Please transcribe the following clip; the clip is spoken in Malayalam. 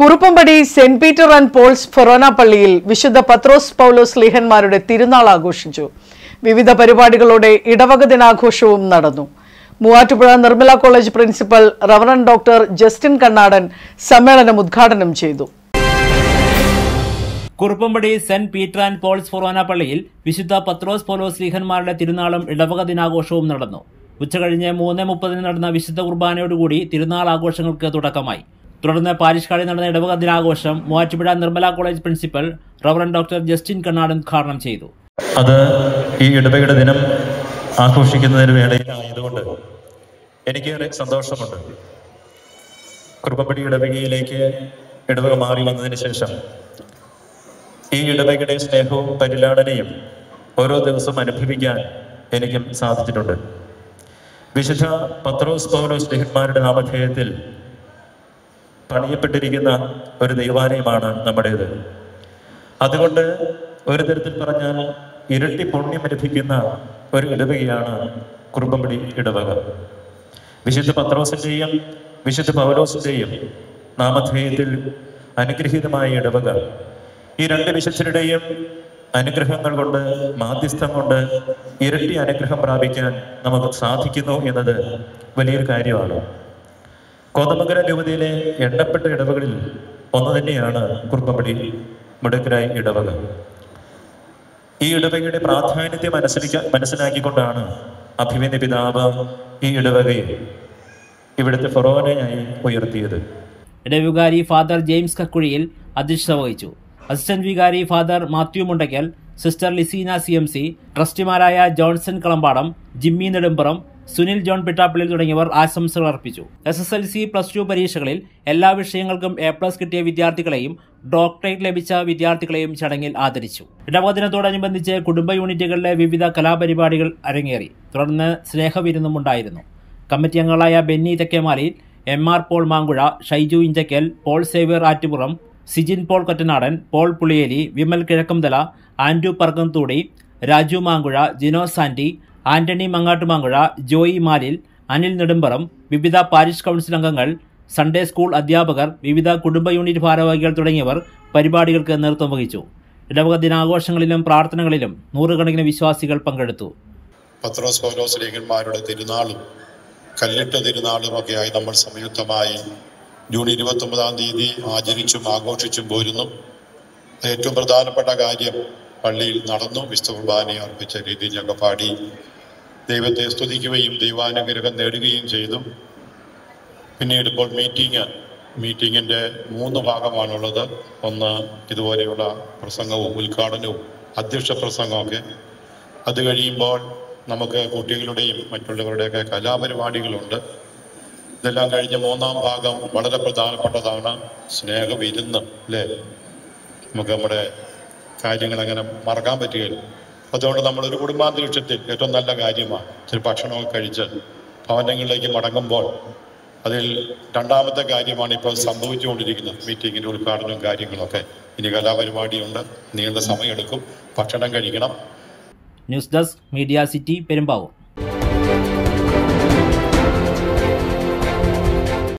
Kuruppampady saint Peter and Paul's ഫൊറോന പള്ളിയിൽ വിശുദ്ധ പത്രോസ് പൗലോസ് ലീഹന്മാരുടെ തിരുനാൾ ആഘോഷിച്ചു. വിവിധ പരിപാടികളോടെ ഇടവക ദിനാഘോഷവും നടന്നു. Muvattupuzha Nirmala college principal reverend doctor Justin Kannadan സമ്മേളനം ഉദ്ഘാടനം ചെയ്തു. Kuruppampady saint Peter and Paul's ഫൊറോന പള്ളിയിൽ വിശുദ്ധ പത്രോസ് പോലോസ് ലീഹന്മാരുടെ തിരുനാളും ഇടവക ദിനാഘോഷവും നടന്നു. ഉച്ചകഴിഞ്ഞ് മൂന്ന് മുപ്പതിന് നടന്ന വിശുദ്ധ കുർബാനയോടുകൂടി തിരുനാൾ ആഘോഷങ്ങൾക്ക് തുടക്കമായി. തുടർന്ന് പാരിഷ്കാളിൽ നടന്ന ഇടവക ദിനാഘോഷം Muvattupuzha Nirmala college principal reverend doctor Justin Kannadan ഉദ്ഘാടനം ചെയ്തു. അത് ഈ ഇടവകയുടെ ദിനം ആഘോഷിക്കുന്നതിന് വേണ്ടിയായതുകൊണ്ട് എനിക്കേറെ സന്തോഷമുണ്ട്. കുറുപ്പപ്പടി ഇടവകയിലേക്ക് ഇടവക മാറി വന്നതിന് ശേഷം ഈ ഇടവകയുടെ സ്നേഹവും പരിലാടനയും ഓരോ ദിവസവും അനുഭവിക്കാൻ എനിക്കും സാധിച്ചിട്ടുണ്ട്. വിശുദ്ധ പത്രോസ് പൗലോസ് ലിഹിന്മാരുടെ നാമധേയത്തിൽ പണിയപ്പെട്ടിരിക്കുന്ന ഒരു ദൈവാലയമാണ് നമ്മുടേത്. അതുകൊണ്ട് ഒരു തരത്തിൽ പറഞ്ഞാൽ ഇരട്ടി പുണ്യം ലഭിക്കുന്ന ഒരു ഇടവകയാണ് കുറുമ്പമ്പടി ഇടവക. വിശുദ്ധ പത്രോസിന്റെയും വിശുദ്ധ പൗലോസിന്റെയും നാമധേയത്തിൽ അനുഗ്രഹീതമായ ഇടവക. ഈ രണ്ട് വിശുദ്ധരുടെയും അനുഗ്രഹങ്ങൾ കൊണ്ട് മാധ്യസ്ഥം കൊണ്ട് ഇരട്ടി അനുഗ്രഹം പ്രാപിക്കാൻ നമുക്ക് സാധിക്കുന്നു എന്നത് വലിയൊരു കാര്യമാണ്. കോതമംഗലം രൂപതയിലെ എണ്ണപ്പെട്ട ഇടവകളിൽ ഒന്ന് തന്നെയാണ് കുറുപ്പപ്പടി മുടക്കരായി ഇടവക. ഈ ഇടവകയുടെ പ്രാധാന്യത്തെ മനസ്സിലാക്കി മനസ്സിലാക്കിക്കൊണ്ടാണ് അഭിമന്യ പിതാവ് ഈ ഇടവകയെ ഇവിടുത്തെ ഫൊറോനയായി ഉയർത്തിയത്. ഇടവികാരി ഫാദർ ജെയിംസ് കക്കുഴിയിൽ അധ്യക്ഷത വഹിച്ചു. അസിസ്റ്റന്റ് വികാരി father Mathew Mundackal sister Liseena C M C ട്രസ്റ്റിമാരായ Johnson Kalambadam Jimmy Nedumpuram Sunil John Pittappally തുടങ്ങിയവർ ആശംസകൾ അർപ്പിച്ചു. S S L C plus two പരീക്ഷകളിൽ എല്ലാ വിഷയങ്ങൾക്കും എ പ്ലസ് കിട്ടിയ വിദ്യാർത്ഥികളെയും ഡോക്ടറേറ്റ് ലഭിച്ച വിദ്യാർത്ഥികളെയും ചടങ്ങിൽ ആദരിച്ചു. ഇടവദിനത്തോടനുബന്ധിച്ച് കുടുംബ യൂണിറ്റുകളിലെ വിവിധ കലാപരിപാടികൾ അരങ്ങേറി. തുടർന്ന് സ്നേഹവിരുന്നും ഉണ്ടായിരുന്നു കമ്മിറ്റി അംഗങ്ങളായ Benny Thekkemalil M R Paul Mankuzha Shaiju Inchakkal Paul Xavier Attupuram Sijin Paul Kottanadan Paul Puliyeli Vimal Kizhakkamthala Andrew Parakkamthoodi Raju Mankuzha Jino Sandy Antony Mangattumankuzha Joy Malil Anil Nedumparam വിവിധ പാരിഷ് കൗൺസിൽ അംഗങ്ങൾ സൺഡേ സ്കൂൾ അധ്യാപകർ വിവിധ കുടുംബ യൂണിറ്റ് ഭാരവാഹികൾ തുടങ്ങിയവർ പരിപാടികൾക്ക് നേതൃത്വം വഹിച്ചു. ഇടവക ദിനാഘോഷങ്ങളിലും പ്രാർത്ഥനകളിലും നൂറുകണക്കിന് വിശ്വാസികൾ പങ്കെടുത്തു. പത്രോസ് പൗലോസ് ലീഗന്മാരുടെ തിരുനാളും കല്ലിട്ട തിരുനാളും നമ്മൾ സംയുക്തമായി ജൂൺ ഇരുപത്തി ഒമ്പതാം തീയതി ആചരിച്ചും ആഘോഷിച്ചും പോരുന്നു. ഏറ്റവും പ്രധാനപ്പെട്ട കാര്യം പള്ളിയിൽ നടന്നു വിശുദ്ധ കുർബാനയെ അർപ്പിച്ച രീതി ഞങ്ങൾ പാടി. ദൈവത്തെ സ്തുതിക്കുകയും ദൈവാനുഗ്രഹം നേടുകയും ചെയ്തു. പിന്നീട് ഇപ്പോൾ മീറ്റിംഗ് മീറ്റിങ്ങിന്റെ മൂന്ന് ഭാഗമാണുള്ളത്. ഒന്ന് ഇതുപോലെയുള്ള പ്രസംഗവും ഉദ്ഘാടനവും അധ്യക്ഷ പ്രസംഗമൊക്കെ അത് കഴിയുമ്പോൾ നമുക്ക് കുട്ടികളുടെയും മറ്റുള്ളവരുടെയൊക്കെ കലാപരിപാടികളുണ്ട്. ഇതെല്ലാം കഴിഞ്ഞ് മൂന്നാം ഭാഗം വളരെ പ്രധാനപ്പെട്ടതാണ്. സ്നേഹവിരുന്ന് അല്ലേ? നമുക്ക് നമ്മുടെ കാര്യങ്ങൾ അങ്ങനെ മറക്കാൻ പറ്റുകയില്ല. അതുകൊണ്ട് നമ്മളൊരു കുടുംബാന്തരീക്ഷത്തിൽ ഏറ്റവും നല്ല കാര്യമാണ് ഇച്ചിരി ഭക്ഷണമൊക്കെ കഴിച്ച് ഭവനങ്ങളിലേക്ക് മടങ്ങുമ്പോൾ അതിൽ രണ്ടാമത്തെ കാര്യമാണ് ഇപ്പോൾ സംഭവിച്ചുകൊണ്ടിരിക്കുന്നത്. മീറ്റിങ്ങിന്റെ ഉദ്ഘാടനവും കാര്യങ്ങളൊക്കെ. ഇനി കലാപരിപാടിയുണ്ട്. നീണ്ട സമയമെടുക്കും. ഭക്ഷണം കഴിക്കണം. News desk media city Perumbavoor.